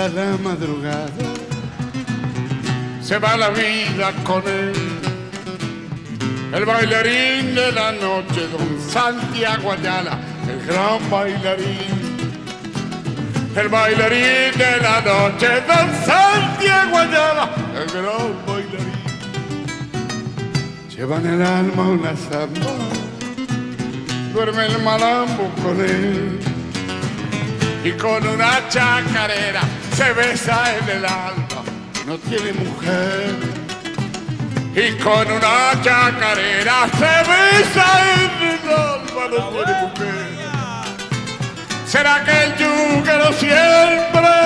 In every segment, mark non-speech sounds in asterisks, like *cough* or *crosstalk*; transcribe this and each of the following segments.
Punta la madrugada, se va la vida con él. El bailarín de la noche, don Santiago Ayala, el gran bailarín. El bailarín de la noche, don Santiago Ayala, el gran bailarín. Lleva en el alma una samba, duerme el malambo con él y con una chacarera se besa en el alma, no tiene mujer. Y con una chacarera se besa en el alma, no tiene mujer. ¿Será que el chúcaro siempre,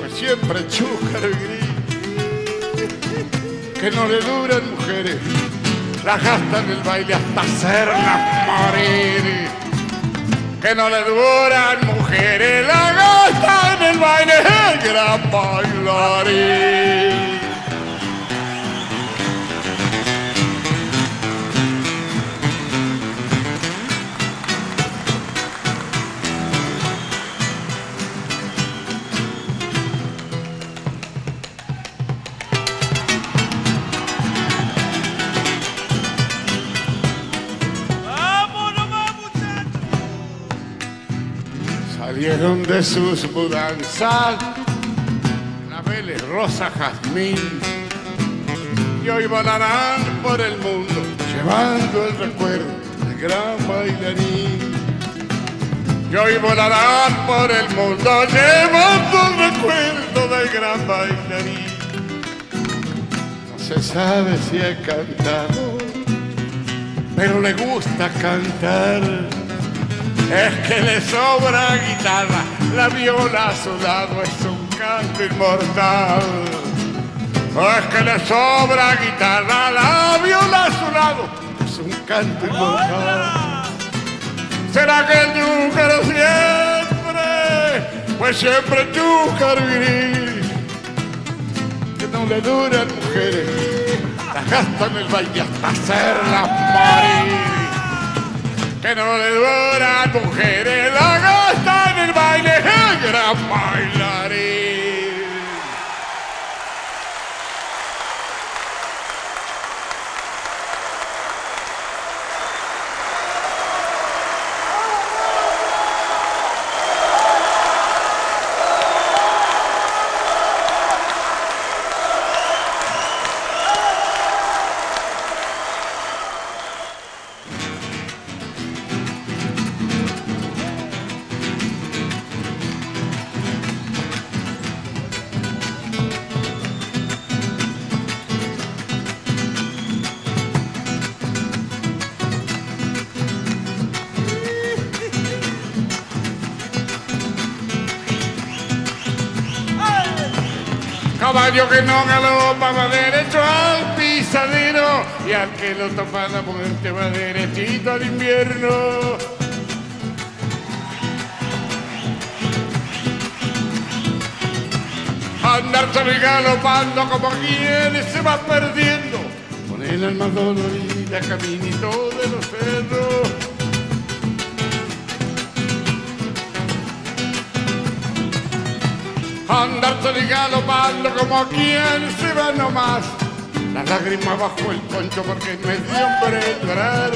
pues siempre chúcaro y gris, que no le duran mujeres, la gastan el baile hasta hacerlas morir? que no le duran mujeres, la gasta en el baile, el Salieron de sus mudanzas claveles rosa jazmín y hoy volarán por el mundo llevando el recuerdo del gran bailarín. Y hoy volarán por el mundo llevando el recuerdo del gran bailarín. No se sabe si ha cantado, pero le gusta cantar. Es que le sobra guitarra, la viola a su lado es un canto inmortal. Es que le sobra guitarra, la viola a su lado es un canto inmortal. ¿Será que el chúcaro siempre, pues siempre chúcaro gris? Que no le duran mujeres, las gastan el baile hasta hacerlas morir que no le duran mujeres, la gasta en el baile, el gran bailarín. Caballo que no galopa va derecho al pisadero y al que lo topa la muerte va derechito al invierno. Andar y galopando como quien se va perdiendo con el alma dolorida caminito de los cerros. Andar solo y galopando como quien se va nomás. La lágrima bajo el concho porque es de hombre llorar.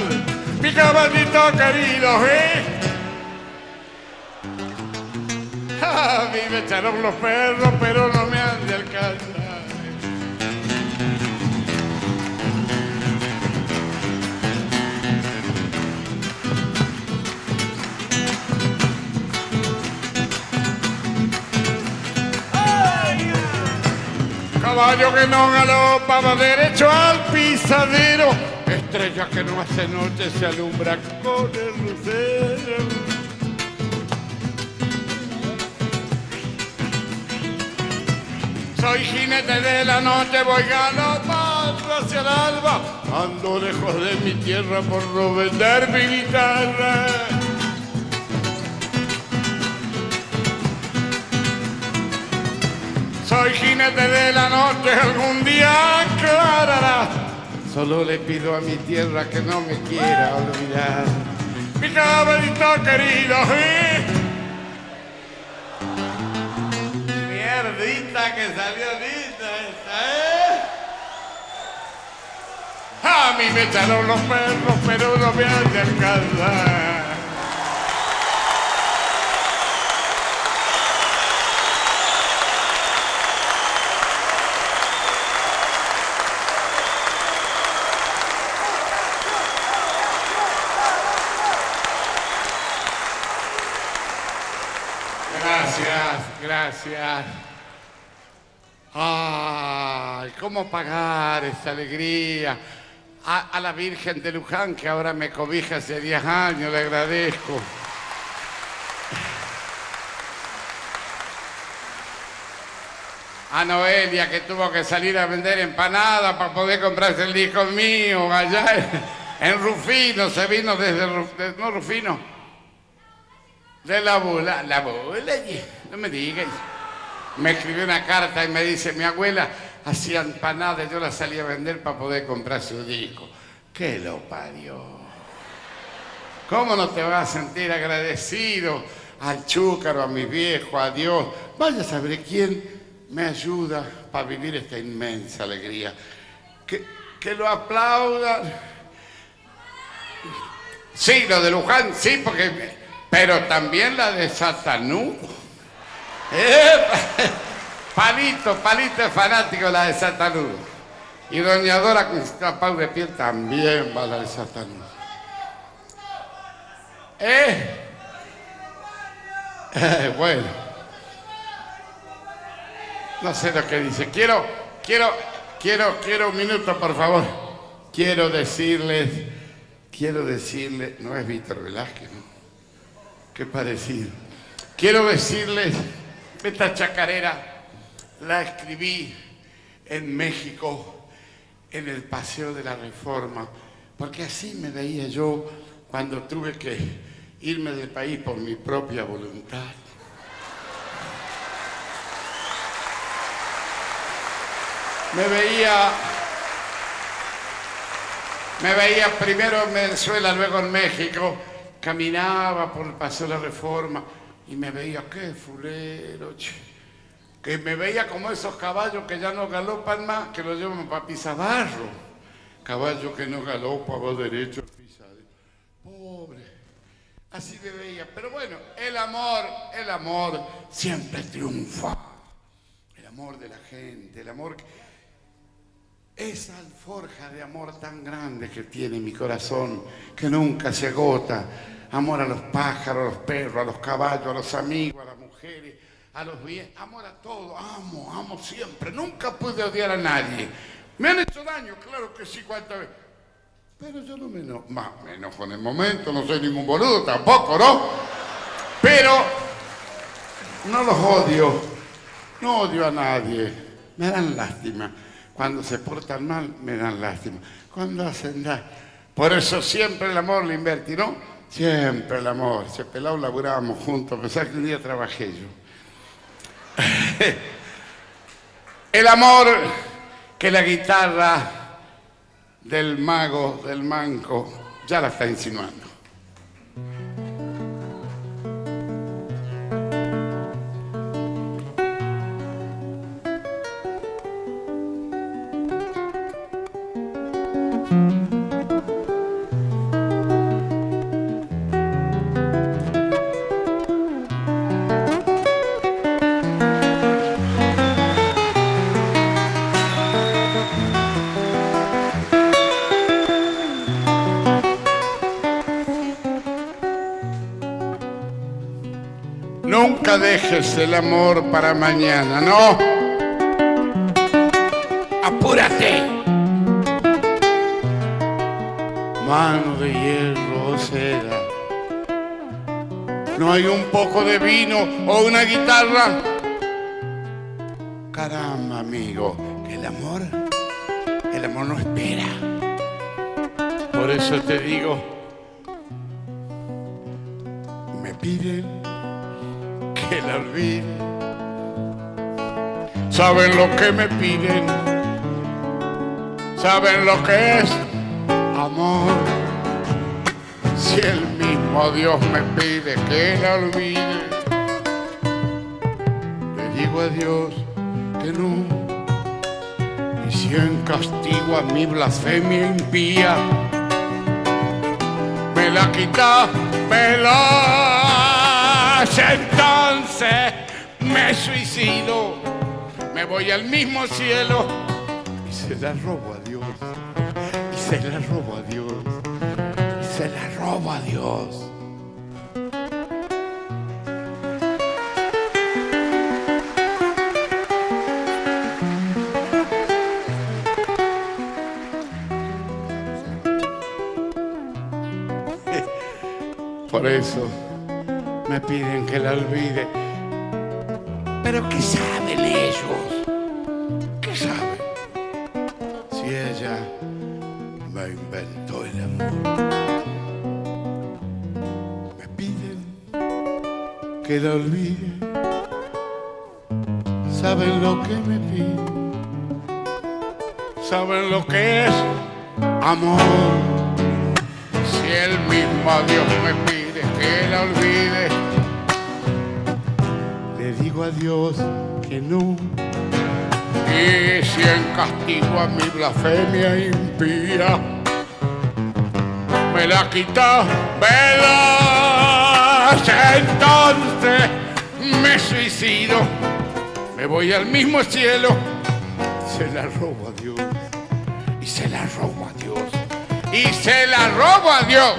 Mi caballito querido, ¿eh? *laughs* Ah, a mí me echaron los perros, pero no me han de alcanzar. Caballo que no galopa va derecho al pisadero. Estrella que no hace noche se alumbra con el lucero. Soy jinete de la noche, voy galopando hacia el alba. Ando lejos de mi tierra por no vender mi guitarra. Soy jinete de la noche, algún día aclarará. Solo le pido a mi tierra que no me quiera olvidar. Mi caballito querido, ¿eh? Mierdita que salió linda esta, ¿eh? A mí me echaron los perros, pero no me han alcanzar. Gracias, Ay, ¿cómo pagar esta alegría? A, la Virgen de Luján, que ahora me cobija hace 10 años, le agradezco. A Noelia, que tuvo que salir a vender empanadas para poder comprarse el disco mío allá en, Rufino, se vino desde, no Rufino, de la bula, la bula, no me digas. Me escribió una carta y me dice, mi abuela hacía empanadas, yo las salí a vender para poder comprar su disco. ¿Qué lo parió? ¿Cómo no te vas a sentir agradecido al chúcaro, a mi viejo, a Dios? Vaya a saber quién me ayuda para vivir esta inmensa alegría. Que, que lo aplaudan. Sí, lo de Luján, sí, porque... Pero también la de Satanudo. ¡Epa! Palito, palito es fanático la de Satanudo. Y Doña Dora Pau de piel también va la de Satanudo. ¿Eh? Eh, bueno. No sé lo que dice. Quiero, quiero, quiero, quiero un minuto, por favor. Quiero decirles, quiero decirles, no es Víctor Velázquez, ¿no? Qué parecido. Quiero decirles, esta chacarera. La escribí en México, en el Paseo de la Reforma, porque así me veía yo cuando tuve que irme del país por mi propia voluntad. Me veía, me veía primero en Venezuela, luego en México, caminaba por el Paseo de la Reforma y me veía, qué fulero, che. que me veía como esos caballos que ya no galopan más, que los llevan para pisabarro. Caballo que no galopa, va derecho al pisadero. Pobre. Así me veía. Pero bueno, el amor, el amor siempre triunfa. El amor de la gente, el amor... esa alforja de amor tan grande que tiene mi corazón, que nunca se agota. Amor a los pájaros, a los perros, a los caballos, a los amigos, a las mujeres, a los bienes. Amor a todo. Amo, amo siempre. Nunca pude odiar a nadie. Me han hecho daño, claro que sí, cuántas veces. Pero yo no me enojo. Más, me enojo en el momento, no soy ningún boludo tampoco, ¿no? Pero no los odio. No odio a nadie. Me dan lástima. Cuando se portan mal, me dan lástima. Cuando hacen daño. Por eso siempre el amor lo invertí, ¿no? Siempre el amor. Ese pelado laburábamos juntos, a pesar que un día trabajé yo. *laughs* el amor que la guitarra del mago, del manco, ya la está insinuando. Dejes el amor para mañana, no. Apúrate. Mano de hierro seda. No hay un poco de vino o una guitarra. Caramba, amigo, que el amor, el amor no espera. Por eso te digo, me piden Saben lo que me piden, saben lo que es amor. Si el mismo Dios me pide que la olvide, le digo a Dios que no. Y si en castigo a mi blasfemia impía, me la quita, me la entonces me suicido, me voy al mismo cielo. Y se la robo a Dios, y se la robo a Dios, y se la robo a Dios. *laughs* Por eso me piden que la olvide. Pero ¿qué saben ellos? ¿Qué saben? Si ella me inventó el amor. Me piden que la olvide. Saben lo que me piden. Saben lo que es amor. Si el mismo Dios me pide que la olvide, digo a Dios que no. Y si en castigo a mi blasfemia impía, me la quita, me la entonces me suicido, me voy al mismo cielo, se la robo a Dios, y se la robo a Dios. Y se la robo a Dios.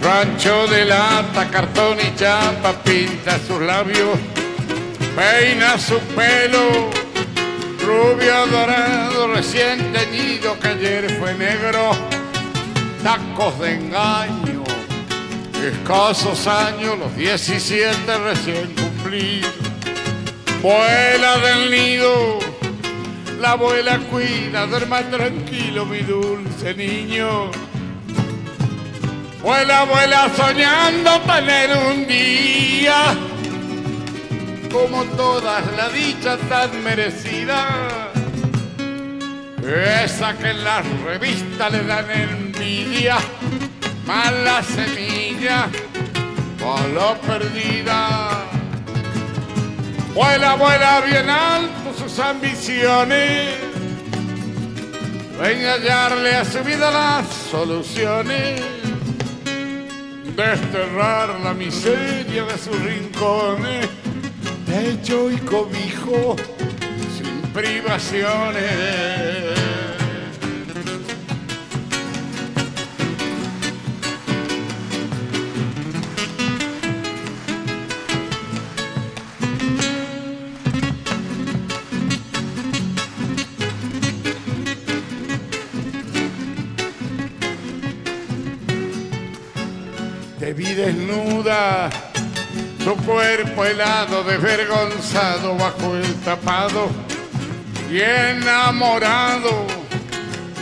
Rancho de lata, cartón y chapa, pinta sus labios, peina su pelo, rubio dorado, recién teñido, que ayer fue negro, tacos de engaño, escasos años, los 17 recién cumplidos, vuela del nido la abuela cuida, duerma tranquilo mi dulce niño. Vuela, vuela soñando tener un día como todas la dicha tan merecida. Esa que en las revistas le dan envidia, mala semilla, lo perdida. Vuela, vuela bien alto sus ambiciones. Ven a hallarle a su vida las soluciones. Desterrar la miseria de sus rincones. Techo y cobijo sin privaciones. Vi desnuda, tu cuerpo helado, desvergonzado bajo el tapado y enamorado.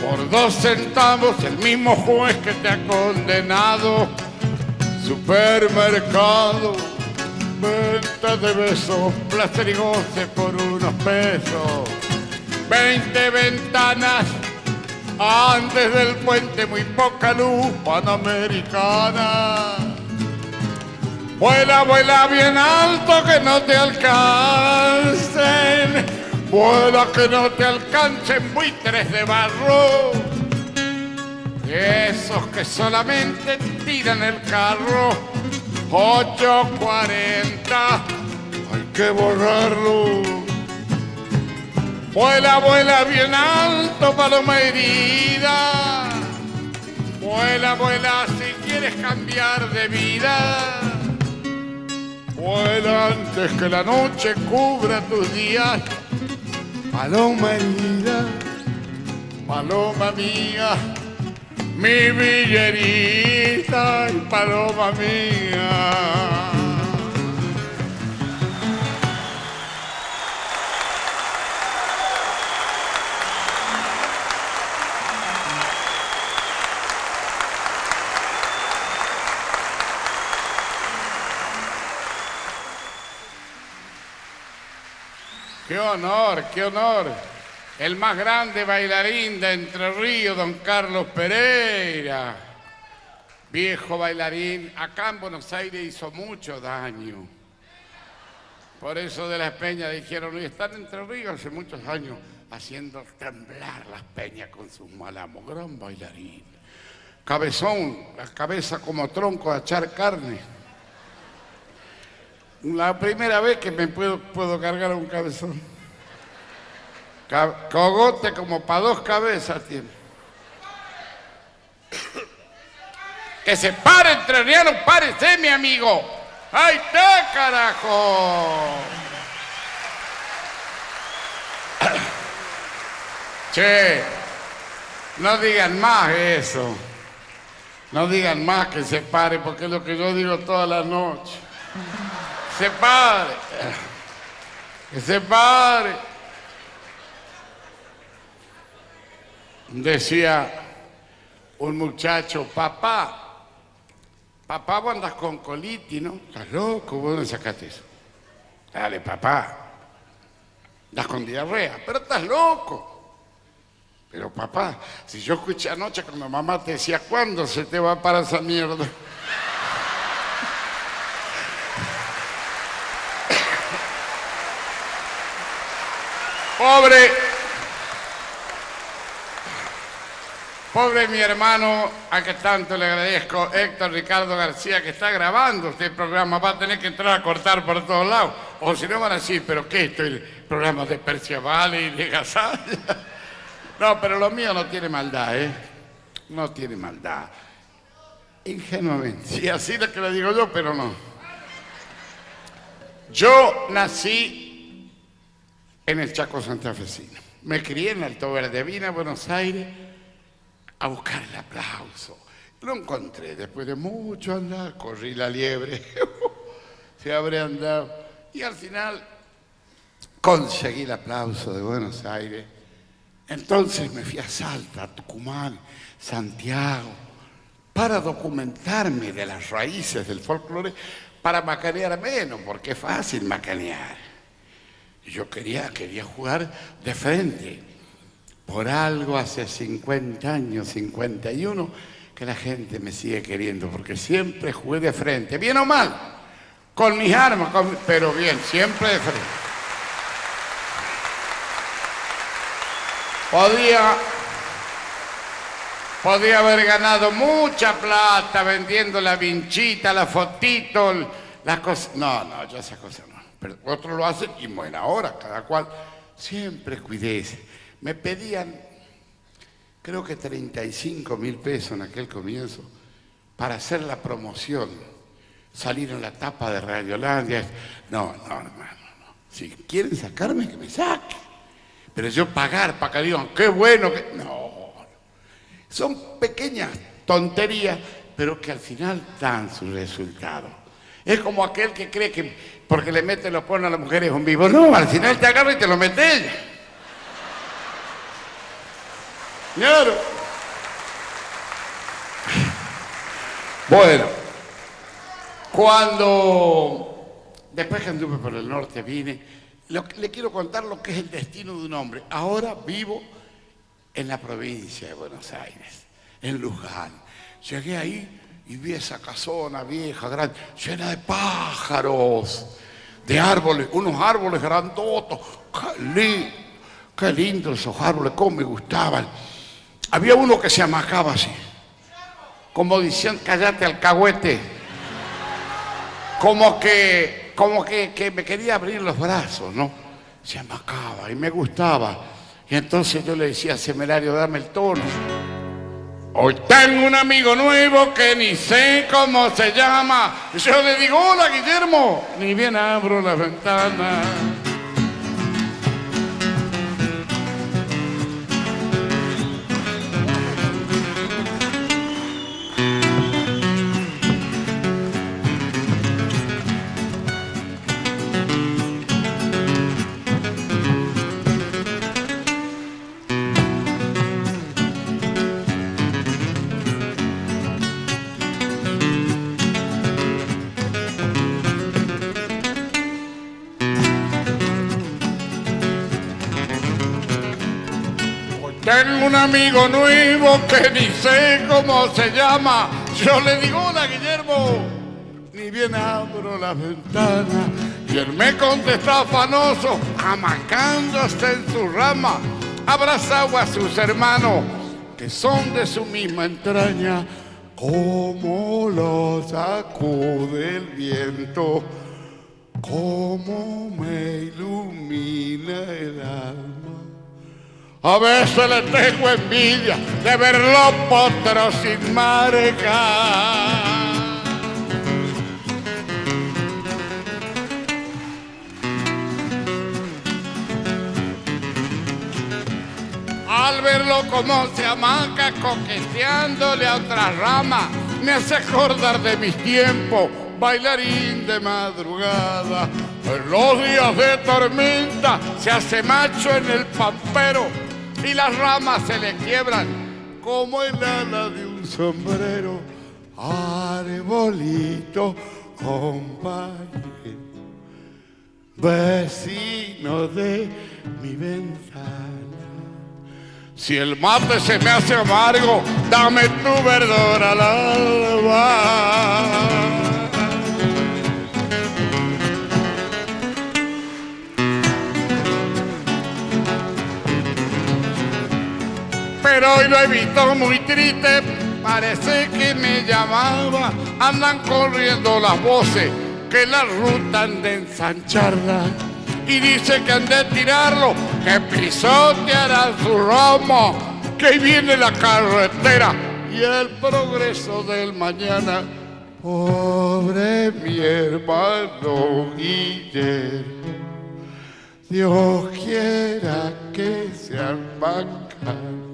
Por dos centavos el mismo juez que te ha condenado. Supermercado, venta de besos, placer y goce por unos pesos. Veinte ventanas Antes del puente muy poca luz panamericana. Vuela, vuela bien alto que no te alcancen. Vuela que no te alcancen buitres de barro. Esos que solamente tiran el carro. 840. Hay que borrarlo. Vuela, vuela bien alto, paloma herida. Vuela, vuela si quieres cambiar de vida. Vuela antes que la noche cubra tus días. Paloma herida, paloma mía, mi villerita y paloma mía. Qué honor, qué honor. El más grande bailarín de Entre Ríos, don Carlos Pereira. Viejo bailarín, acá en Buenos Aires hizo mucho daño. Por eso de las peñas dijeron, y están Entre Ríos hace muchos años haciendo temblar las peñas con sus malamos. Gran bailarín. Cabezón, la cabeza como tronco a echar carne. La primera vez que me puedo, puedo cargar un cabezón. Ca- Cogote como para dos cabezas tiene. Que se pare, entrerriano, párese, mi amigo. ¡Ahí está, carajo! *coughs* Che, no digan más eso. No digan más que se pare, porque es lo que yo digo toda la noche. Se pare. Que se pare. Decía un muchacho, papá, papá, vos andas con colitis, ¿no? Estás loco, ¿vos dónde sacaste eso? Dale, papá, andas con diarrea, pero estás loco. Pero papá, si yo escuché anoche cuando mamá te decía, ¿cuándo se te va para esa mierda? Pobre, pobre mi hermano, a que tanto le agradezco, Héctor Ricardo García, que está grabando este programa, va a tener que entrar a cortar por todos lados. O si no van a decir, ¿pero qué? Esto es el programa de Persia y de Gasalla. *laughs* No, pero lo mío no tiene maldad, ¿eh? No tiene maldad. Ingenuamente. Sí, así es lo que le digo yo, pero no. Yo nací en el Chaco Santafesino. Me crié en Alto Verde, vine a Buenos Aires a buscar el aplauso. Lo encontré después de mucho andar, corrí la liebre, *laughs* se habré andado. Y al final conseguí el aplauso de Buenos Aires. Entonces me fui a Salta, a Tucumán, Santiago, para documentarme de las raíces del folclore, para macanear menos, porque es fácil macanear. Yo quería, quería jugar de frente. Por algo hace 50 años, 51, que la gente me sigue queriendo, porque siempre jugué de frente, bien o mal, con mis armas, pero bien, siempre de frente. Podía, podía haber ganado mucha plata vendiendo la vinchita, la fotito, las cosas. No, no, yo esas cosas no. Pero otros lo hacen y buena hora, cada cual. Siempre cuidé. Me pedían, creo que 35 mil pesos en aquel comienzo, para hacer la promoción. Salir en la tapa de Radiolandia. No, no, hermano, no. Si quieren sacarme, que me saquen. Pero yo pagar para que digan, qué bueno que. No. Son pequeñas tonterías, pero que al final dan su resultado. Es como aquel que cree que porque le mete los pornos a las mujeres un vivo. No, al final te agarra y te lo mete ella. Bueno, cuando después que anduve por el norte vine, le quiero contar lo que es el destino de un hombre. Ahora vivo en la provincia de Buenos Aires, en Luján. Llegué ahí y vi esa casona vieja, grande, llena de pájaros, de árboles, unos árboles grandotos. Qué, li- qué lindos esos árboles, cómo me gustaban. Había uno que se amacaba así, como diciendo, cállate alcahuete. Como que, como que, que me quería abrir los brazos, ¿no? Se amacaba y me gustaba. Y entonces yo le decía al semerario, dame el tono. Hoy tengo un amigo nuevo que ni sé cómo se llama. Yo le digo, hola Guillermo. Ni bien abro la ventana. Tengo un amigo nuevo que ni sé cómo se llama. Yo le digo, hola Guillermo. Ni bien abro la ventana. Y él me contesta afanoso, amacándose en su rama. Abrazado a sus hermanos, que son de su misma entraña. Como lo sacude el viento, como me ilumina el alma. A veces le tengo envidia de ver los potros sin marca. Al verlo como se amaca coqueteándole a otra rama, me hace acordar de mis tiempos, bailarín de madrugada. En los días de tormenta se hace macho en el pampero y las ramas se le quiebran como el ala de un sombrero. Arbolito, compañero, vecino de mi ventana. Si el mate se me hace amargo, dame tu verdor al alba. Pero hoy lo he visto muy triste, parece que me llamaba. Andan corriendo las voces que la ruta han de ensancharla. Y dice que han de tirarlo, que pisotearán su romo, que viene la carretera y el progreso del mañana. Pobre mi hermano Guillermo. Dios quiera que sean bancas.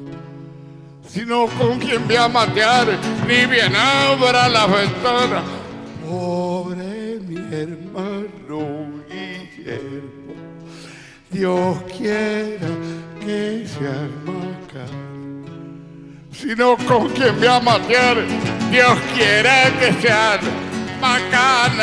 Si no, ¿con quién voy a matear? Ni bien abra la ventana. Pobre mi hermano Guillermo. Dios quiera que sean bancas. Si no, ¿con quién voy a matear? Dios quiera que sean bacanas.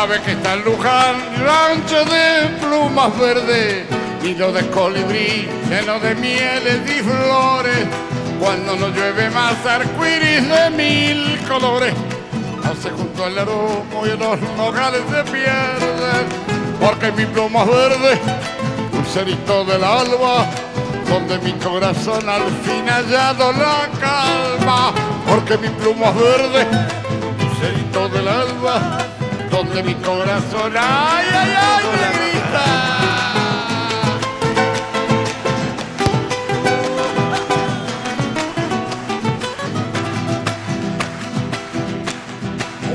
Sabe que está en Luján, rancho de plumas verdes, nido de colibrí, lleno de mieles y flores. Cuando no llueve más arcoíris de mil colores, hace junto al aromo y los nogales se pierden, porque mi plumas verde, lucerito del alba, donde mi corazón al fin ha hallado la calma, porque mi pluma es verde, lucerito del alba, donde mi corazón, ay, ay, ay, me grita.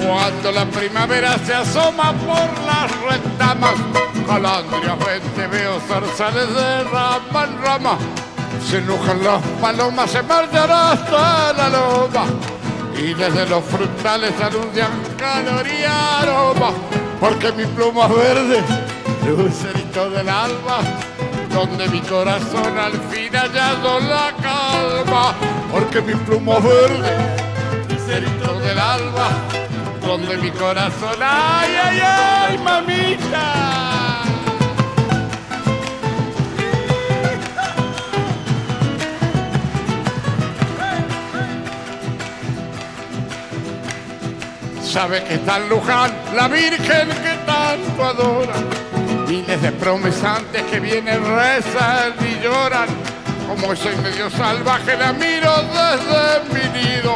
Cuando la primavera se asoma por las retamas, calandrias vente, veo zarzales de rama en rama. Se enojan las palomas, se marchan hasta la loma. Y desde los frutales anuncian calor y aroma, porque mi pluma verde, lucerito del alba, donde mi corazón al fin ha hallado la calma, porque mi pluma verde, lucerito del alba donde mi corazón, ay, ay, ay, mamita. Sabe que está en Luján la Virgen que tanto adora. Miles de promesantes que vienen, rezan y lloran. Como soy medio salvaje, la miro desde mi nido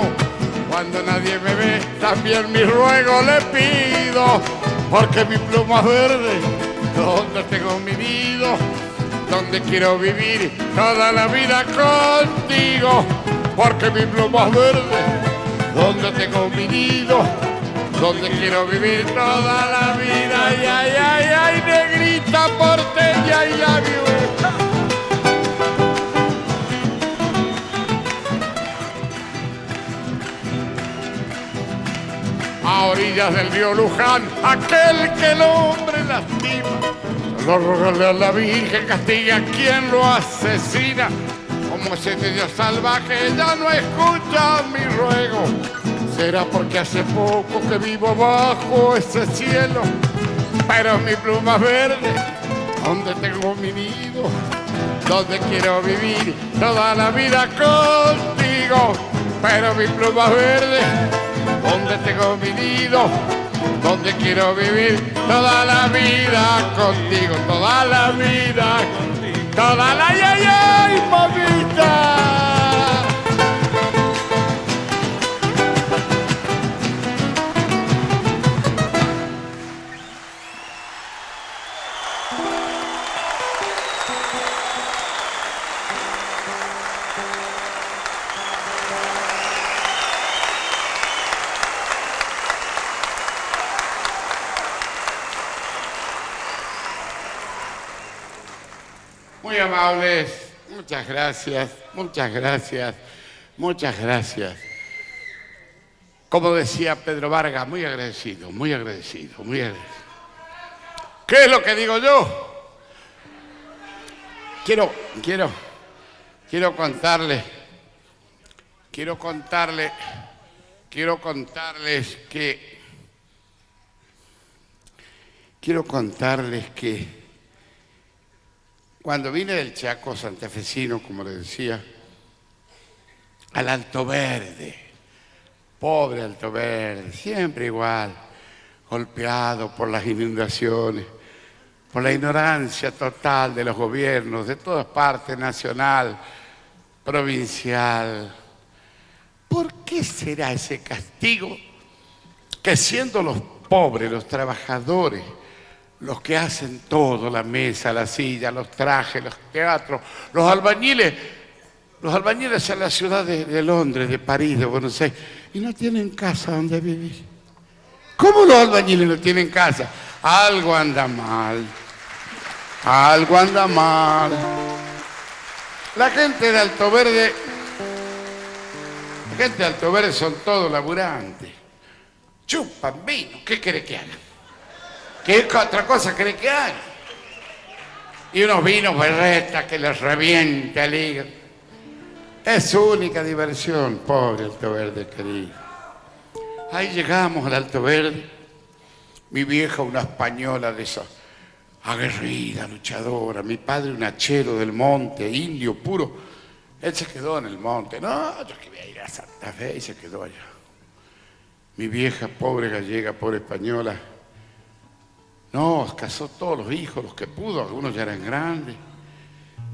cuando nadie me ve, también mi ruego le pido, porque mi pluma verde, donde tengo mi nido, donde quiero vivir toda la vida contigo, porque mi pluma verde, donde tengo mi nido, donde quiero vivir toda la vida, ay, ay, ay, ay, negrita porteña y labio. a orillas del río Luján, aquel que el hombre lastima. Lo rogarle a la Virgen castiga quien lo asesina. Como ese medio salvaje ya no escucha mi ruego. Será porque hace poco que vivo bajo ese cielo. Pero mi pluma verde, donde tengo mi nido, donde quiero vivir toda la vida contigo. Pero mi pluma verde donde tengo mi nido, donde quiero vivir toda la vida contigo, toda la vida, toda la ay, amables, muchas gracias, muchas gracias, muchas gracias. Como decía Pedro Vargas, muy agradecido, muy agradecido, muy agradecido. ¿Qué es lo que digo yo? Quiero, quiero, quiero contarles, quiero contarles, quiero contarles que, quiero contarles que cuando vine del Chaco santafesino, como le decía, al Alto Verde, pobre Alto Verde, siempre igual, golpeado por las inundaciones, por la ignorancia total de los gobiernos de todas partes, nacional, provincial. ¿Por qué será ese castigo que siendo los pobres, los trabajadores, los que hacen todo, la mesa, la silla, los trajes, los teatros, los albañiles, los albañiles en la ciudad de, Londres, de París, de Buenos Aires, y no tienen casa donde vivir. ¿Cómo los albañiles no tienen casa? Algo anda mal, algo anda mal. La gente de Alto Verde, la gente de Alto Verde son todos laburantes. Chupan vino, ¿qué quiere que hagan? ¿Qué otra cosa cree que hay? Y unos vinos berretas que les revienta el hígado. Es su única diversión, pobre Alto Verde querido. Ahí llegamos al Alto Verde. Mi vieja, una española de esas, aguerrida, luchadora. Mi padre, un hachero del monte, indio puro. Él se quedó en el monte. No, yo quería ir a Santa Fe y se quedó allá. Mi vieja, pobre gallega, pobre española, no, casó todos los hijos, los que pudo, algunos ya eran grandes.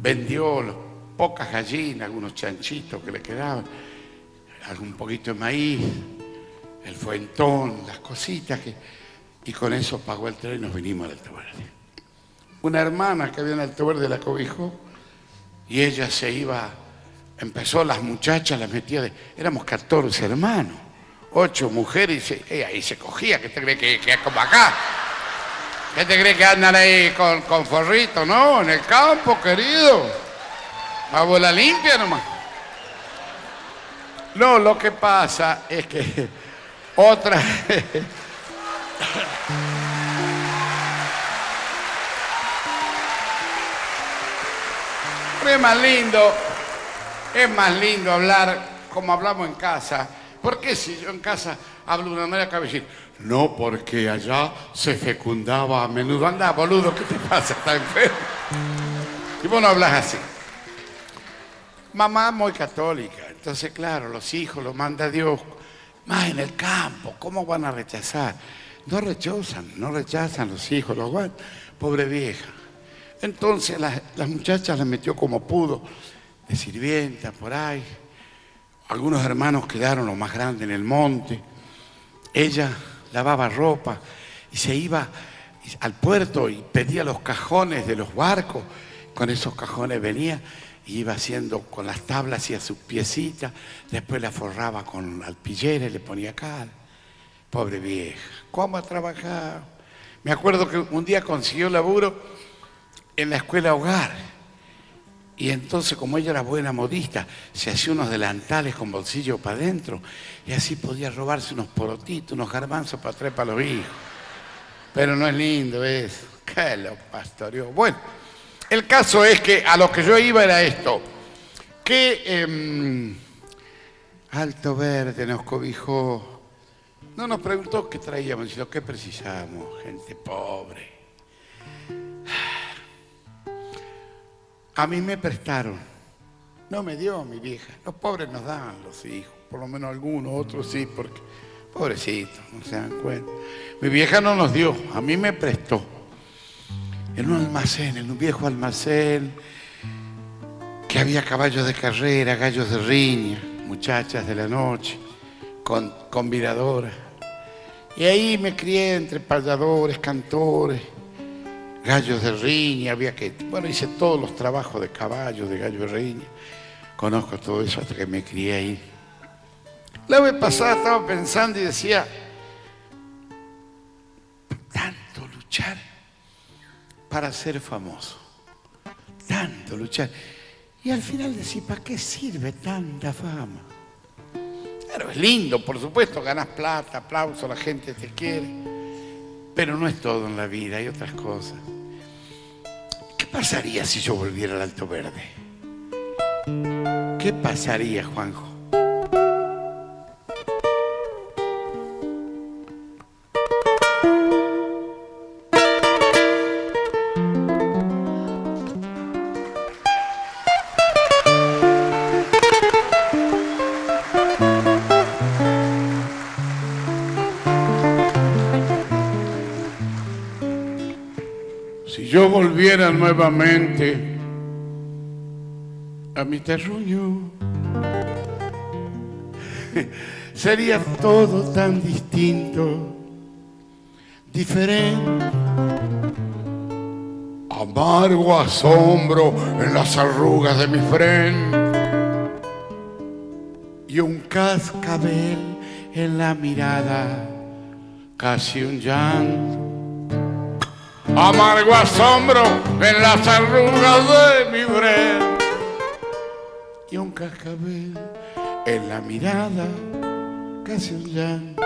Vendió pocas gallinas, algunos chanchitos que le quedaban, algún poquito de maíz, el fuentón, las cositas que... Y con eso pagó el tren y nos vinimos al Alto Verde. Una hermana que había en Alto Verde la cobijó y ella se iba, empezó las muchachas, las metía de... Éramos 14 hermanos, ocho mujeres y ella ahí se cogía, ¿qué te cree que, que es como acá? ¿Qué te cree que andan ahí con, con forrito? No, en el campo, querido. A bola limpia nomás. No, lo que pasa es que otra. Es más lindo, es más lindo hablar como hablamos en casa. ¿Por qué si yo en casa hablo de una manera que voy a decir, no, porque allá se fecundaba a menudo? Anda, boludo, ¿qué te pasa? ¿Estás enfermo? Y vos no hablas así. Mamá muy católica, entonces claro, los hijos los manda Dios, más en el campo, ¿cómo van a rechazar? No rechazan, no rechazan los hijos, los guan, pobre vieja. Entonces las, las muchachas las metió como pudo, de sirvienta por ahí. Algunos hermanos quedaron los más grandes en el monte. Ella lavaba ropa y se iba al puerto y pedía los cajones de los barcos. Con esos cajones venía y iba haciendo con las tablas, hacía sus piecitas, después la forraba con alpilleres, le ponía cal. Pobre vieja, ¿cómo ha trabajado? Me acuerdo que un día consiguió laburo en la escuela hogar. Y entonces, como ella era buena modista, se hacía unos delantales con bolsillo para adentro. Y así podía robarse unos porotitos, unos garbanzos para traer para los hijos. Pero no es lindo eso. *laughs* Que lo pastoreó. Bueno, el caso es que a lo que yo iba era esto. Que em, Alto Verde nos cobijó. No nos preguntó qué traíamos, sino qué precisamos. Gente pobre. A mí me prestaron. No me dio mi vieja. Los pobres nos dan los hijos. Por lo menos algunos, otros sí, porque pobrecitos, no se dan cuenta. Mi vieja no nos dio, a mí me prestó. En un almacén, en un viejo almacén, que había caballos de carrera, gallos de riña, muchachas de la noche, con, convidadoras. Y ahí me crié entre payadores, cantores, gallos de riña, había que, bueno, hice todos los trabajos de caballo, de gallo de riña. Conozco todo eso hasta que me crié ahí. La vez pasada estaba pensando y decía, tanto luchar para ser famoso, tanto luchar. Y al final decía, ¿para qué sirve tanta fama? Claro, es lindo, por supuesto, ganas plata, aplauso, la gente te quiere, pero no es todo en la vida, hay otras cosas. ¿Qué pasaría si yo volviera al Alto Verde? ¿Qué pasaría, Juanjo? Nuevamente a mi terruño, *laughs* sería todo tan distinto, diferente. Amargo asombro en las arrugas de mi frente y un cascabel en la mirada, casi un llanto. Amargo asombro en las arrugas de mi frente y un cascabel en la mirada, casi un llanto.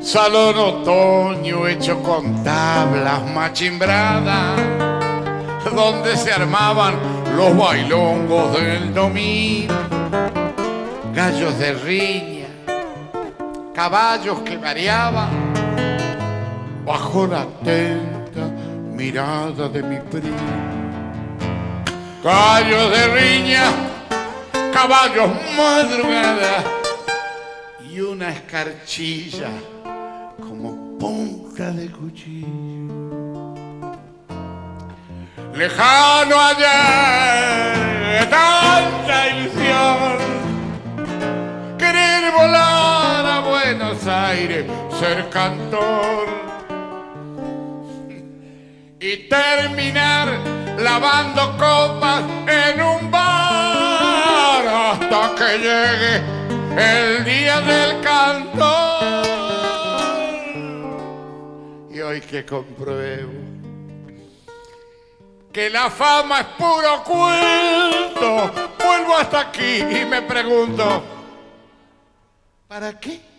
Salón otoño hecho con tablas machimbradas, donde se armaban los bailongos del domingo, gallos de riña, caballos que variaban bajo la atenta mirada de mi primo. Gallos de riña, caballos madrugada y una escarchilla como punta de cuchillo. lejano ayer, tanta ilusión, querer volar a Buenos Aires, ser cantor y terminar lavando copas en un bar hasta que llegue el día del cantor. Y hoy que compruebo que la fama es puro cuento, vuelvo hasta aquí y me pregunto, ¿para qué?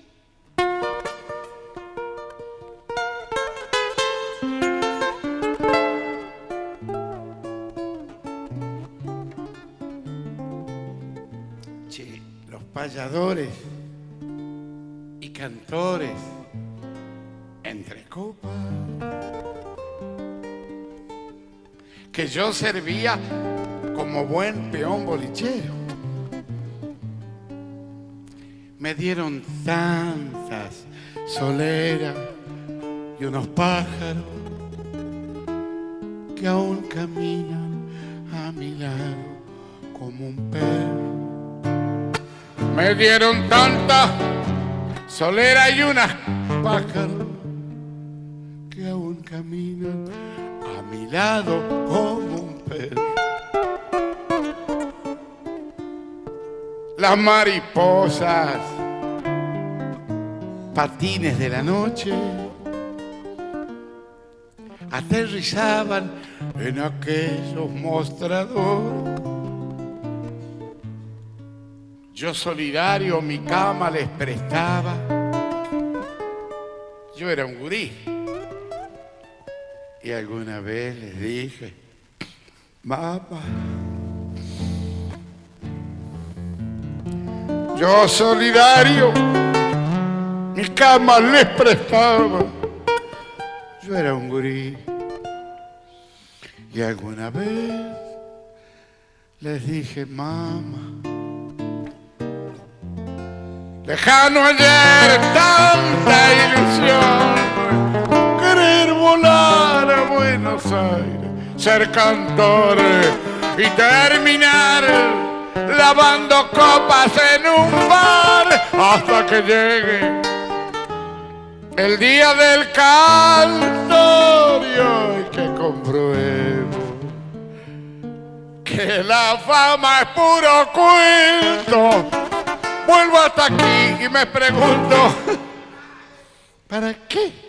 Los payadores y cantores entre copas que yo servía como buen peón bolichero. Me dieron tantas soleras y unos pájaros que aún caminan a mi lado como un perro. Me dieron tantas soleras y unas pájaros que aún caminan a mi lado como un perro. Las mariposas, patines de la noche, aterrizaban en aquellos mostradores. Yo solidario mi cama les prestaba. Yo era un gurí. Y alguna vez les dije, mamá, yo solidario, mi cama les prestaba. Yo era un gurí. Y alguna vez les dije, mamá, lejano ayer tanta ilusión, querer volar a Buenos Aires, ser cantor y terminar lavando copas en un bar hasta que llegue el día del cantor y que compruebo que la fama es puro cuento. Vuelvo hasta aquí y me pregunto, *laughs* ¿para qué?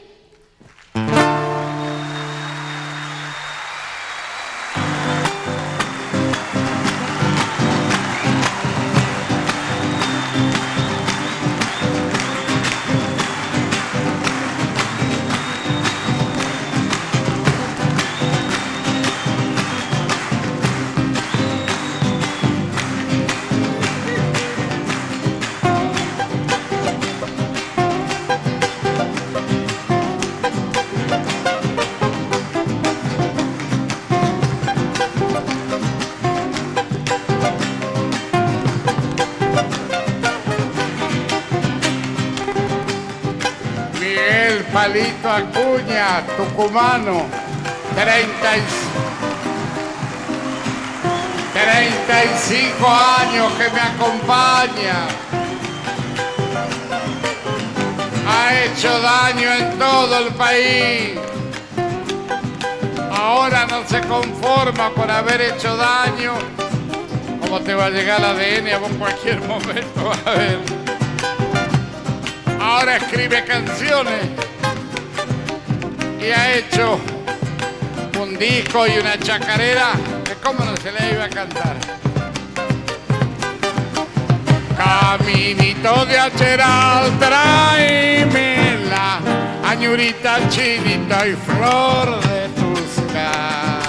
Acuña, tucumano, 30 y- 35 años que me acompaña. Ha hecho daño en todo el país. Ahora no se conforma por haber hecho daño. ¿Cómo te va a llegar el ADN en cualquier *laughs* momento? A ver. Ahora escribe canciones y ha hecho un disco y una chacarera que cómo no se le iba a cantar. Caminito de acheral, tráemela, añurita, chinita y flor de tuscar.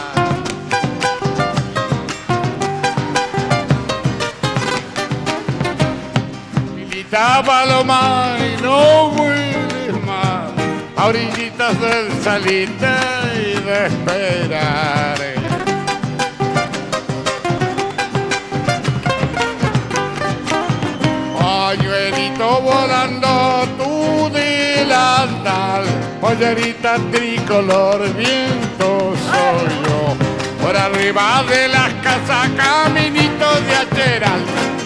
Milita Palomar y no vuelves más a del salite y de esperar. Pañuelito volando tu delantal, pollerita tricolor, viento soy yo. Por arriba de las casas, caminitos de acheral,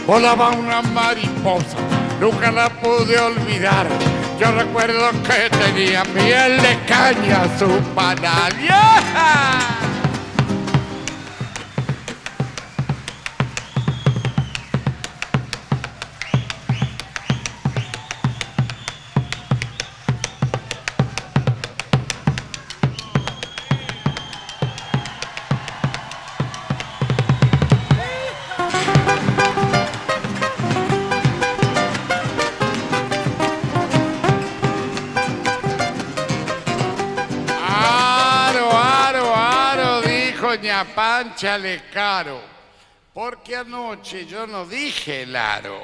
volaba una mariposa, nunca la pude olvidar. Yo recuerdo que tenía miel de caña su panal. Pancha le caro, porque anoche yo no dije el aro.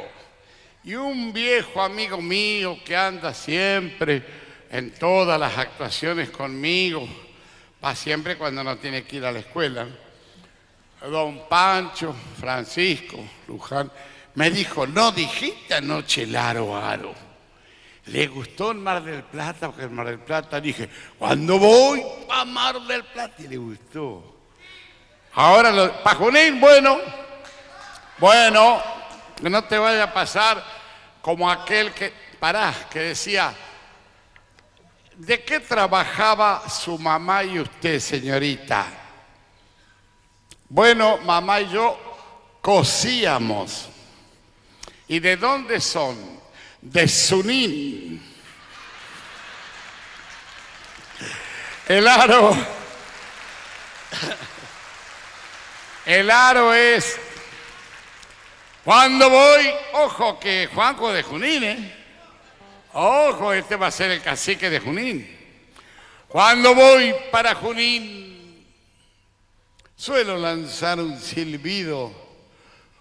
Y un viejo amigo mío que anda siempre en todas las actuaciones conmigo, va siempre cuando no tiene que ir a la escuela, don Pancho, Francisco, Luján, me dijo, no dijiste anoche el aro, aro. Le gustó el Mar del Plata, porque el Mar del Plata dije, cuando voy a Mar del Plata, y le gustó. Ahora, lo, Pajunín, bueno, bueno, que no te vaya a pasar como aquel que, pará, que decía, ¿de qué trabajaba su mamá y usted, señorita? Bueno, mamá y yo cosíamos. ¿Y de dónde son? de Sunín. El aro. El aro es. Cuando voy, ojo que Juanjo de Junín, ¿eh? Ojo, este va a ser el cacique de Junín. Cuando voy para Junín, suelo lanzar un silbido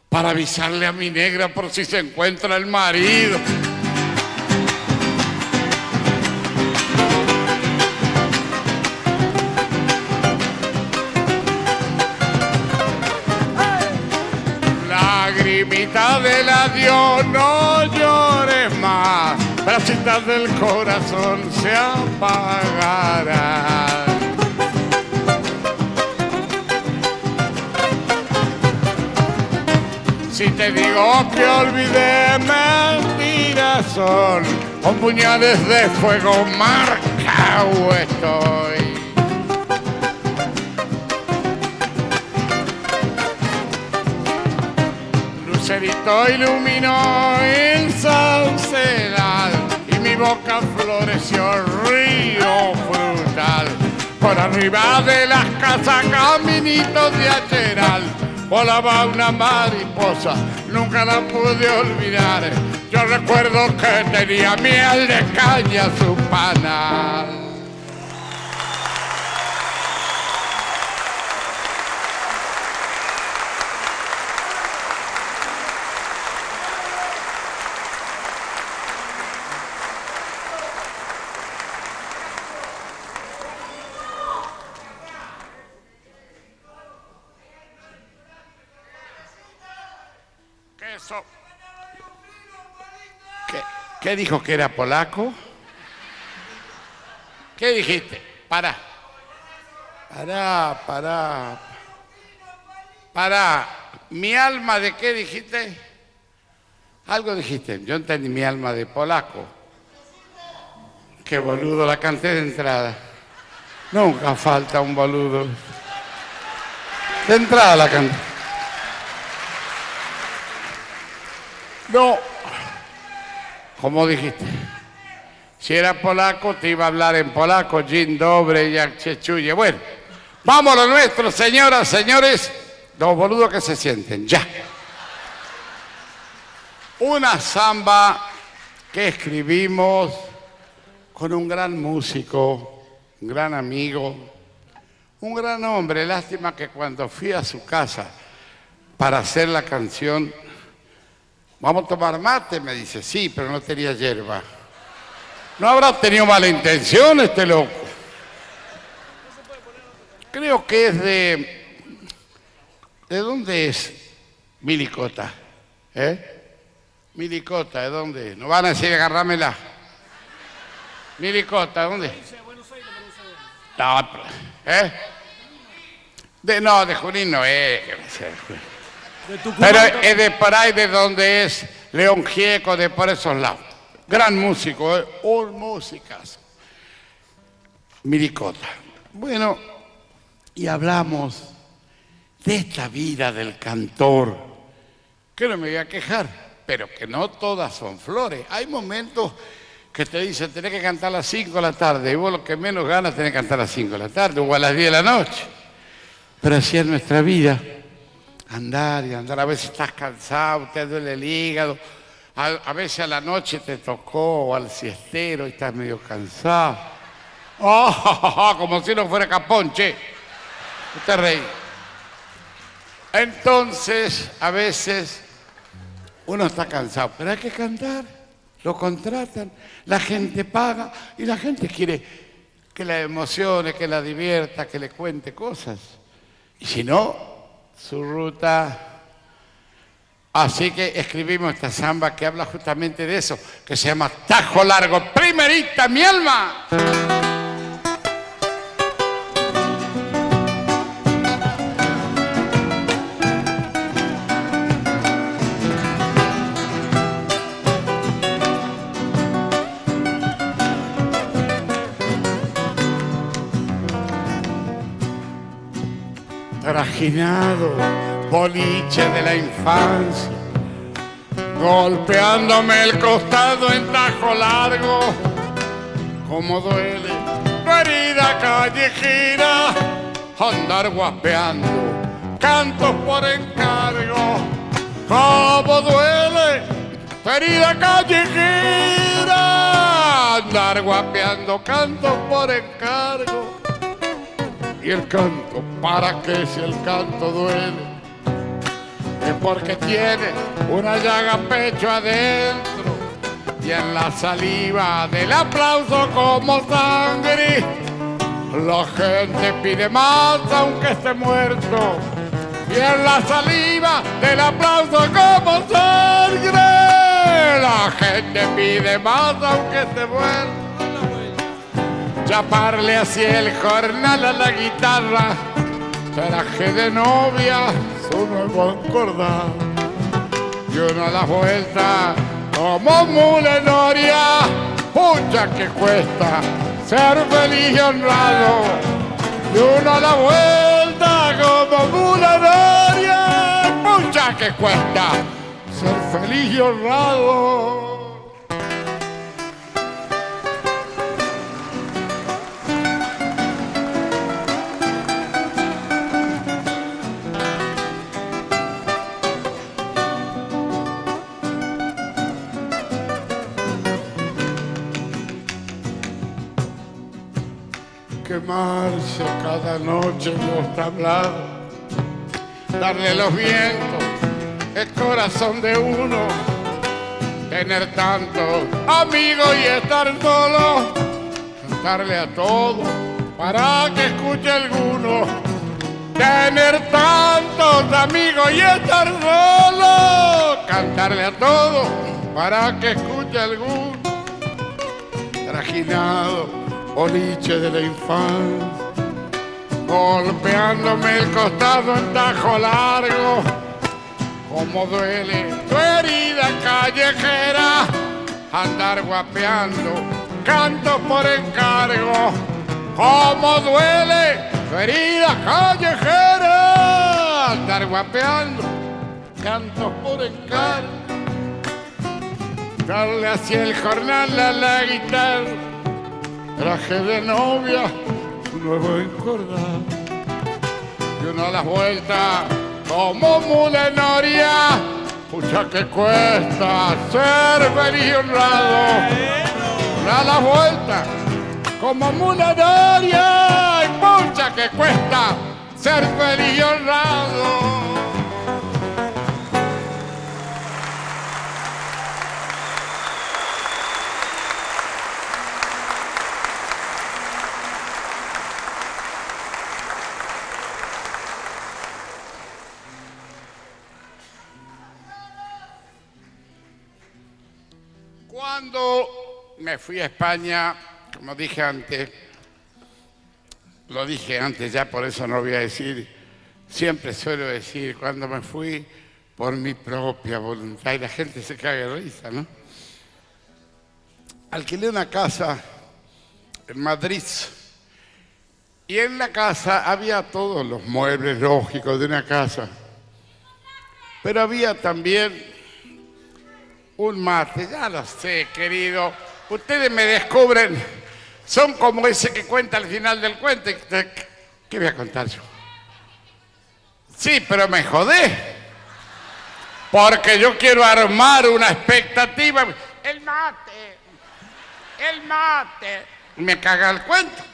para avisarle a mi negra por si se encuentra el marido. Bracitas del corazón se apagarán. Si te digo que olvidé, mentiras son, con puñales de fuego marcado estoy. Lucerito iluminó el saucedal mi boca floreció río frutal. Por arriba de las casas, caminitos de acheral volaba una mariposa, nunca la pude olvidar. Yo recuerdo que tenía miel de caña su panal. ¿Qué eso? ¿Qué, dijo que era polaco? ¿Qué dijiste? Pará. Pará, pará. Pará. ¿Mi alma de qué dijiste? Algo dijiste. Yo entendí mi alma de polaco. Qué boludo, la canté de entrada. Nunca falta un boludo. De entrada la canté. No. ¿Cómo dijiste? Si era polaco, te iba a hablar en polaco, Dzień dobre, jak się czuje. Bueno, vamos lo nuestro, señoras, señores. Los boludos que se sienten, ya. Una samba que escribimos con un gran músico, un gran amigo, un gran hombre. Lástima que cuando fui a su casa para hacer la canción, Vamos a tomar mate, me dice, sí, pero no tenía hierba. No habrá tenido mala intención este loco. Creo que es de... ¿De dónde es Milicota? ¿Eh? Milicota, ¿de dónde? No van a decir agarrámela. Milicota, ¿de dónde? No, ¿eh? De, no, de Junín no es. sea Pero es de de donde es León Gieco, de por esos lados. Gran músico, ¿eh? Un músicas. Miricota. Bueno, y hablamos de esta vida del cantor, que no me voy a quejar, pero que no todas son flores. Hay momentos que te dicen, tenés que cantar a las 5 de la tarde, y vos lo que menos ganas tenés que cantar a las 5 de la tarde o a las 10 de la noche. Pero así es nuestra vida. Andar y andar, a veces estás cansado, te duele el hígado, a, veces a la noche te tocó al siestero y estás medio cansado. *laughs* ¡Oh! Como si no fuera capón, che. Usted reí. Entonces, a veces uno está cansado, pero hay que cantar. Lo contratan, la gente paga y la gente quiere que la emocione, que la divierta, que le cuente cosas. Y si no, su ruta. Así que escribimos esta samba que habla justamente de eso, que se llama Tajo Largo. Primerita, mi alma. Trajinado boliche de la infancia, golpeándome el costado en tajo largo, como duele tu herida callejera, andar guapeando, cantos por encargo, como duele tu herida callejera, andar guapeando, cantos por encargo y el canto, ¿para qué si el canto duele? Es porque tiene una llaga pecho adentro y en la saliva del aplauso como sangre. La gente pide más aunque esté muerto y en la saliva del aplauso como sangre. La gente pide más aunque esté muerto chaparle así el jornal a la guitarra, traje de novia su nuevo encordado, y uno a la vuelta como mulenoria, pucha que cuesta ser feliz y honrado, y uno a la vuelta como mulenoria, pucha que cuesta ser feliz y honrado. Quemarse cada noche en los tablados, darle los vientos, el corazón de uno, tener tantos amigos y estar solo, cantarle a todo para que escuche alguno, tener tantos amigos y estar solo, cantarle a todo para que escuche alguno, trajinado boliche de la infancia, golpeándome el costado en tajo largo, como duele tu herida callejera, andar guapeando, canto por encargo, como duele tu herida callejera, andar guapeando, canto por encargo, darle hacia el jornal a la guitarra traje de novia, su nuevo encordado. Y una a las como mulenoria, pucha que cuesta ser feliz y honrado. Una a las como mulenoria, y pucha que cuesta ser feliz y honrado. Fui a España, como dije antes, lo dije antes ya, por eso no voy a decir, Siempre suelo decir, cuando me fui por mi propia voluntad, y la gente se cae de risa, ¿no? Alquilé una casa en Madrid y en la casa había todos los muebles lógicos de una casa, pero había también un mate, ya lo sé, querido. Ustedes me descubren, son como ese que cuenta al final del cuento. ¿Qué voy a contar yo? Sí, pero me jodé. Porque yo quiero armar una expectativa. El mate, el mate. Me caga el cuento.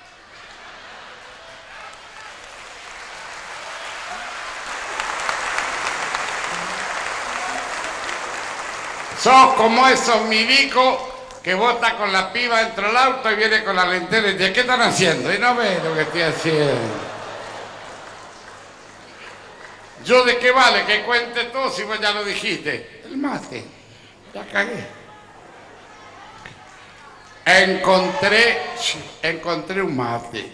Sos como esos milicos que vota con la piba dentro del auto y viene con la lentera y dice, ¿qué están haciendo? Y no ve lo que estoy haciendo. ¿Yo de qué vale que cuente todo si vos ya lo dijiste? El mate. Ya cagué. Encontré, encontré un mate.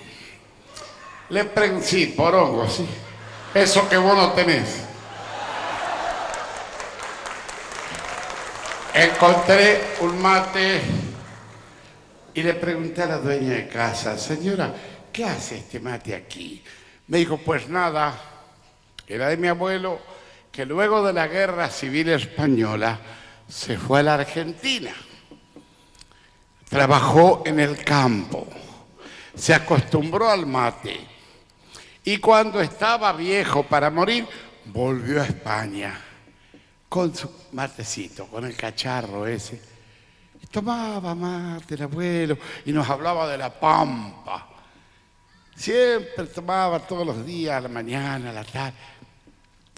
Le prendí, sí, hongo, sí. Eso que vos no tenés. Encontré un mate y le pregunté a la dueña de casa, señora, ¿qué hace este mate aquí? Me dijo, pues nada, era de mi abuelo, que luego de la guerra civil española se fue a la Argentina. Trabajó en el campo, se acostumbró al mate y cuando estaba viejo para morir, volvió a España con su matecito, con el cacharro ese. Tomaba mate el abuelo y nos hablaba de la pampa. Siempre tomaba todos los días, a la mañana, a la tarde.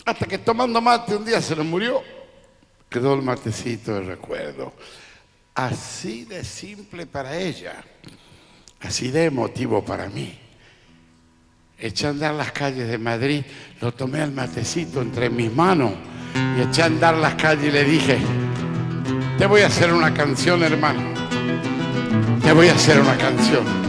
Hasta que tomando mate un día se le murió. Quedó el matecito de recuerdo. Así de simple para ella, así de emotivo para mí. Eché a andar las calles de Madrid, lo tomé al matecito entre mis manos y eché a andar las calles y le dije, te voy a hacer una canción, hermano. Te voy a hacer una canción.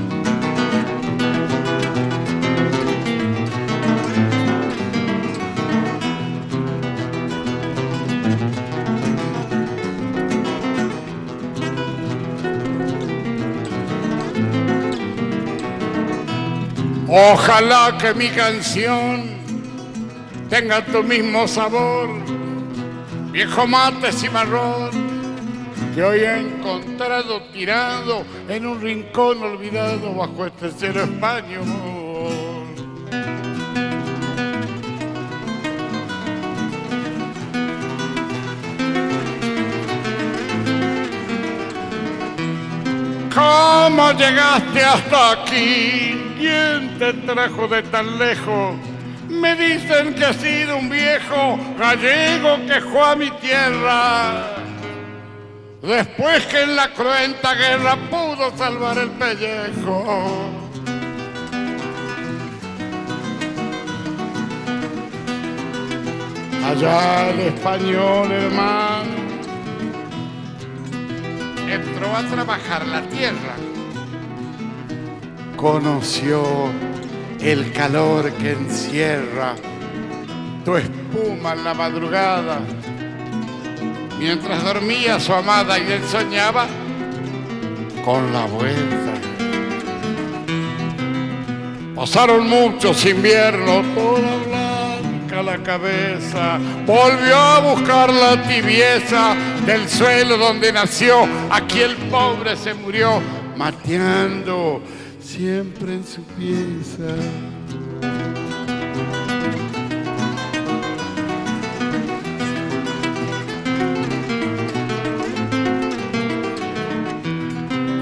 Ojalá que mi canción tenga tu mismo sabor, viejo mate cimarrón, que hoy he encontrado tirado en un rincón olvidado bajo este cielo español. ¿Cómo llegaste hasta aquí? ¿Quién te trajo de tan lejos? Me dicen que ha sido un viejo gallego que a mi tierra. Después que en la cruenta guerra pudo salvar el pellejo. Allá el español hermano entró a trabajar la tierra. Conoció el calor que encierra tu espuma en la madrugada. Mientras dormía su amada y él soñaba con la vuelta. Pasaron muchos inviernos, toda blanca la cabeza. Volvió a buscar la tibieza del suelo donde nació. Aquí el pobre se murió mateando siempre en su pieza.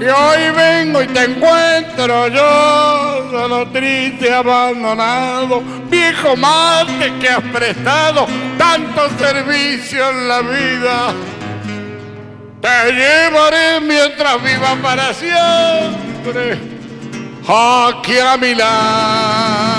Y hoy vengo y te encuentro yo, solo triste, abandonado, viejo mate que has prestado tanto servicio en la vida. Te llevaré mientras viva para siempre aquí a mi lado.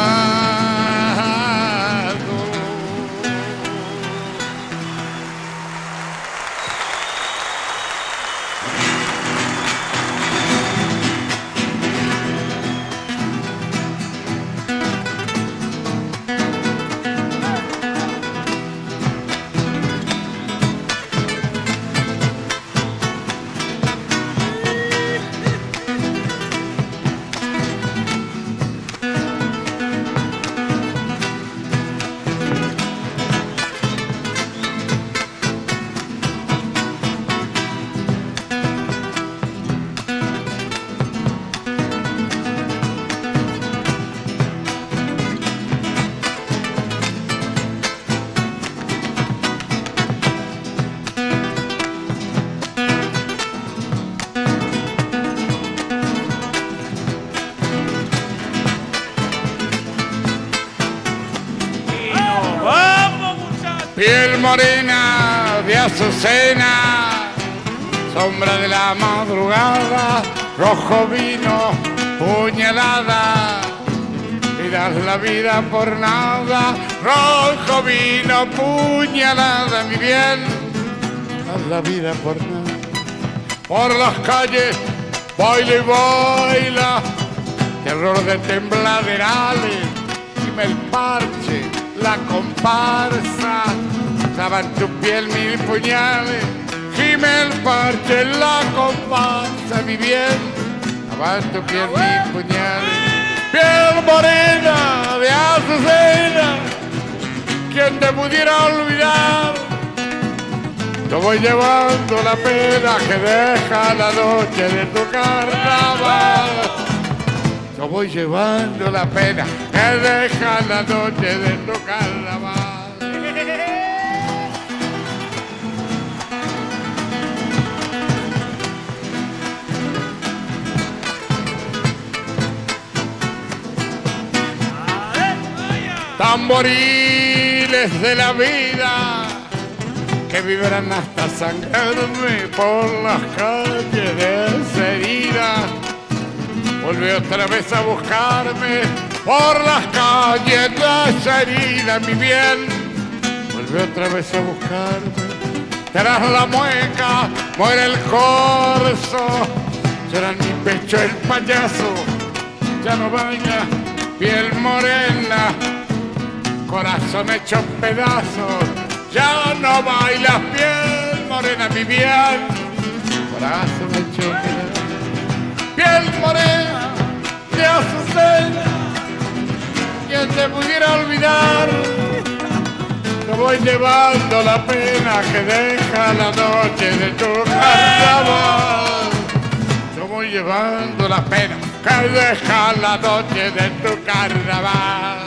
Morena de azucena, sombra de la madrugada, rojo vino, puñalada. Y das la vida por nada, rojo vino, puñalada, mi bien. Das la vida por nada. Por las calles, baila y baila, terror de tembladerales, dime el parche, la comparsa, en tu piel mil puñales, gime el parche, la comparsa, mi bien, en tu piel mil puñales, piel morena de azucena, quien te pudiera olvidar, yo voy llevando la pena que deja la noche de tu carnaval. Yo voy llevando la pena que deja la noche de tu carnaval. Tamboriles de la vida que vibran hasta sangrarme por las calles de esa herida. Volvió otra vez a buscarme por las calles de esa herida, mi bien. Volvió otra vez a buscarme. Tras la mueca muere el corso. Llora en mi pecho el payaso. Ya no baila, piel morena, corazón hecho pedazos. Ya no bailas piel morena, mi bien. Corazón hecho pedazos piel morena de azucena, quien te pudiera olvidar, te voy llevando la pena que deja la noche de tu carnaval. Yo voy llevando la pena que deja la noche de tu carnaval.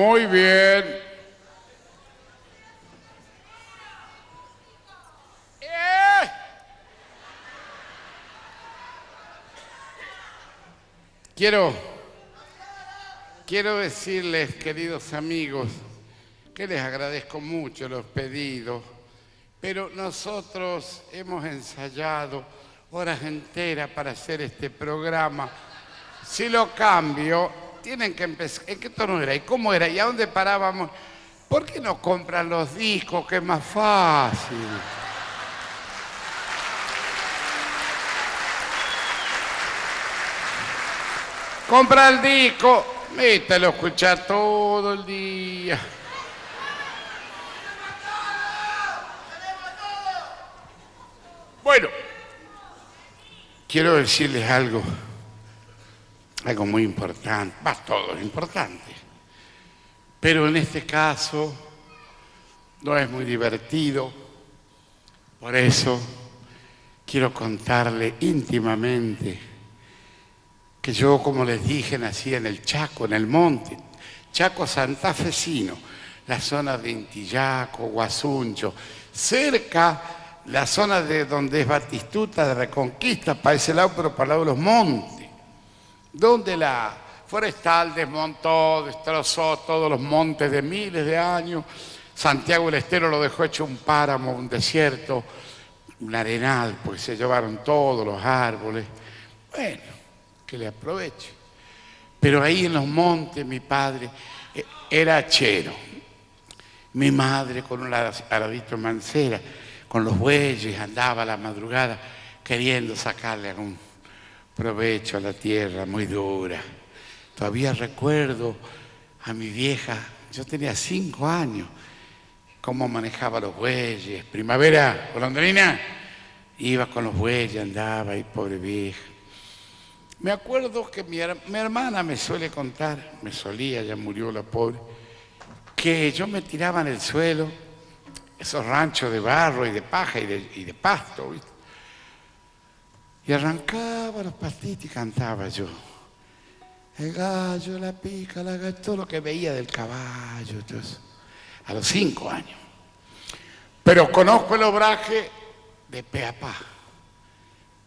Muy bien. ¡Eh! Quiero, quiero decirles, queridos amigos, que les agradezco mucho los pedidos, pero nosotros hemos ensayado horas enteras para hacer este programa. Si lo cambio, tienen que empezar. ¿En qué tono era? ¿Y cómo era? ¿Y a dónde parábamos? ¿Por qué no compran los discos, que es más fácil? Compra el disco, mételo a escuchar todo el día. Bueno, quiero decirles algo algo muy importante, va todo es importante, pero en este caso no es muy divertido, por eso quiero contarle íntimamente que yo, como les dije, nací en el Chaco, en el monte, Chaco santafesino, la zona de Intillaco, Guasuncho, cerca la zona de donde es Batistuta de Reconquista, para ese lado, pero para el lado de los montes donde la forestal desmontó, destrozó todos los montes de miles de años. Santiago el Estero lo dejó hecho un páramo, un desierto, un arenal, pues se llevaron todos los árboles. Bueno, que le aproveche. Pero ahí en los montes mi padre eh, era hachero. Mi madre con un aradito mancera, con los bueyes, andaba a la madrugada queriendo sacarle algún provecho a la tierra muy dura. Todavía recuerdo a mi vieja, yo tenía cinco años, cómo manejaba los bueyes, primavera, golondrina, Iba con los bueyes, andaba y pobre vieja. Me acuerdo que mi, her- mi hermana me suele contar, me solía, ya murió la pobre, que yo me tiraba en el suelo, esos ranchos de barro y de paja y de, y de pasto, ¿viste? Y arrancaba los pastitos y cantaba yo. El gallo, la pica, la gallina, todo lo que veía del caballo, eso. A los cinco años. Pero conozco el obraje de pe pa.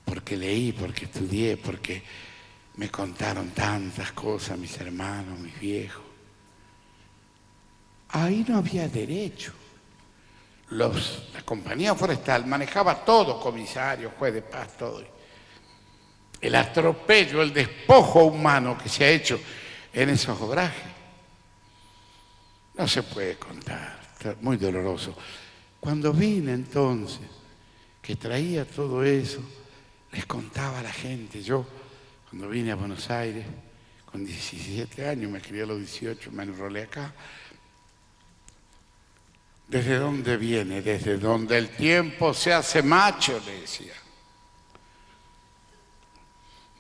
Porque leí, porque estudié, porque me contaron tantas cosas mis hermanos, mis viejos. Ahí no había derecho. Los, la compañía forestal manejaba todo, comisario, juez de paz, todo. El atropello, el despojo humano que se ha hecho en esos obrajes, no se puede contar, está muy doloroso. Cuando vine entonces, que traía todo eso, les contaba a la gente, yo cuando vine a Buenos Aires, con 17 años, me escribí a los 18, me enrolé acá, ¿Desde dónde viene? Desde donde el tiempo se hace macho, le decía.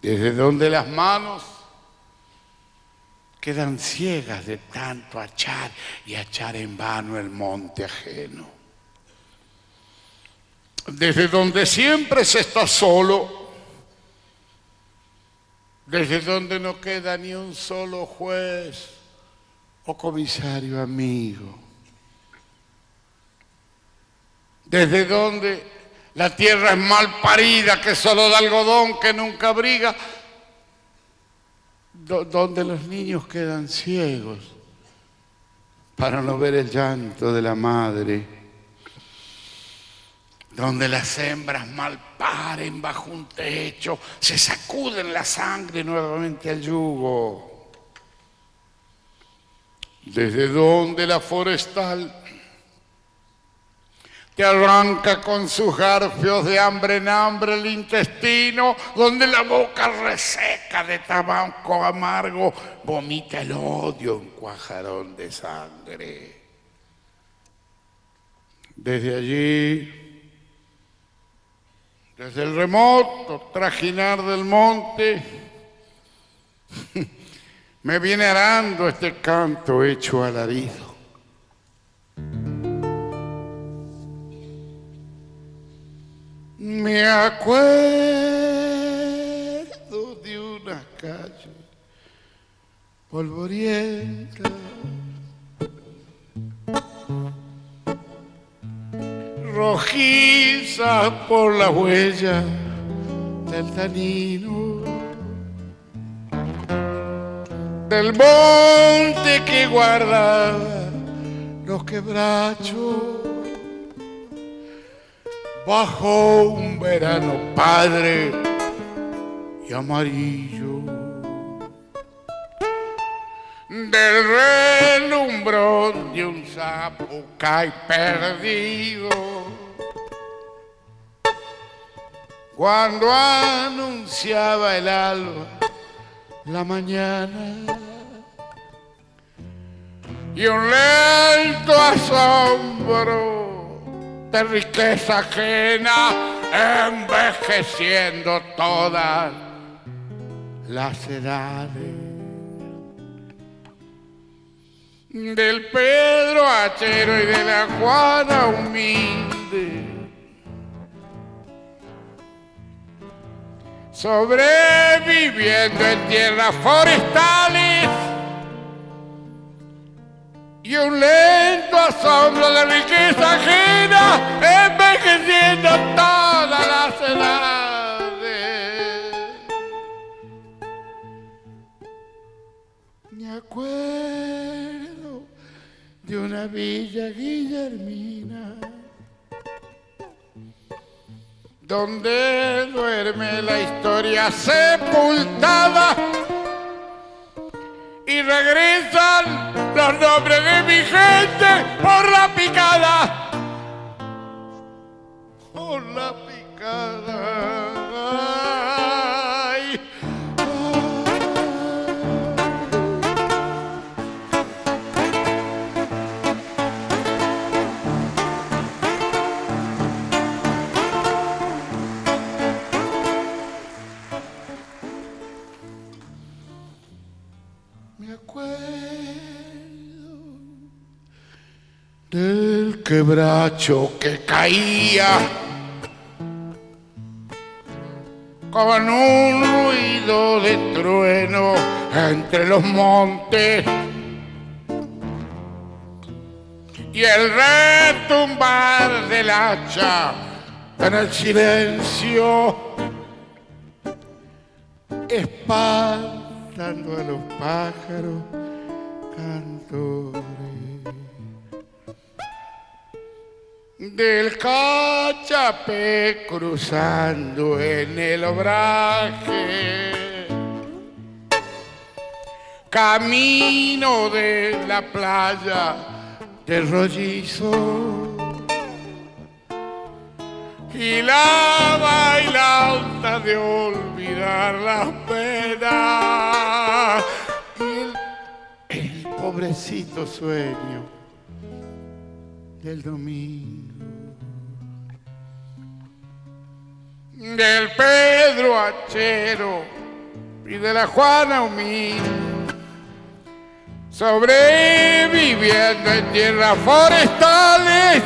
Desde donde las manos quedan ciegas de tanto achar y achar en vano el monte ajeno. Desde donde siempre se está solo, desde donde no queda ni un solo juez o comisario amigo desde donde la tierra es mal parida, que solo da algodón, que nunca abriga, do- donde los niños quedan ciegos para no ver el llanto de la madre, donde las hembras mal paren bajo un techo, se sacuden la sangre nuevamente al yugo, desde donde la forestal te arranca con sus garfios de hambre en hambre el intestino, donde la boca reseca de tabaco amargo vomita el odio en cuajarón de sangre. Desde allí, desde el remoto trajinar del monte, *laughs* me viene arando este canto hecho alarido. Me acuerdo de una calle polvorienta, rojiza por la huella del tanino, del monte que guardaba los quebrachos bajo un verano padre y amarillo. Del relumbrón de un sapo cae perdido. Cuando anunciaba el alba la mañana y un lento asombro de riqueza ajena, envejeciendo todas las edades. Del Pedro Hachero y de la Juana humilde. Sobreviviendo en tierras forestales y un lento asombro de riqueza ajena envejeciendo todas las edades. Me acuerdo de una villa guillermina donde duerme la historia sepultada y regresan los nombres de mi gente por la picada. Por la picada. Quebracho que caía con un ruido de trueno entre los montes. Y el retumbar del hacha en el silencio espantando a los pájaros cantores del cachapé cruzando en el obraje. Camino de la playa del rollizo. Y la bailanta de olvidar las penas el pobrecito sueño del domingo del Pedro Achero y de la Juana Humil sobreviviendo en tierras forestales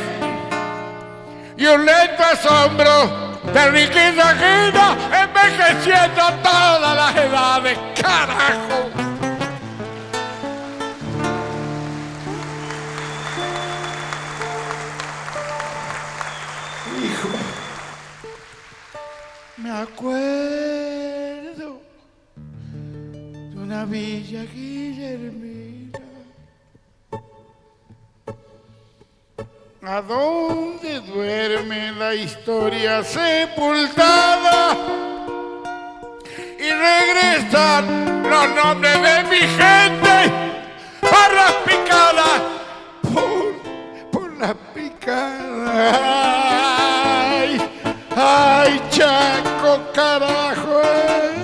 y un lento asombro de riqueza ajena envejeciendo a todas las edades. ¡Carajo! Me acuerdo de una villa guillermina. ¿A dónde duerme la historia sepultada? Y regresan los nombres de mi gente por las picadas, por, por las picadas. Ay, chaco, carajo. Eh.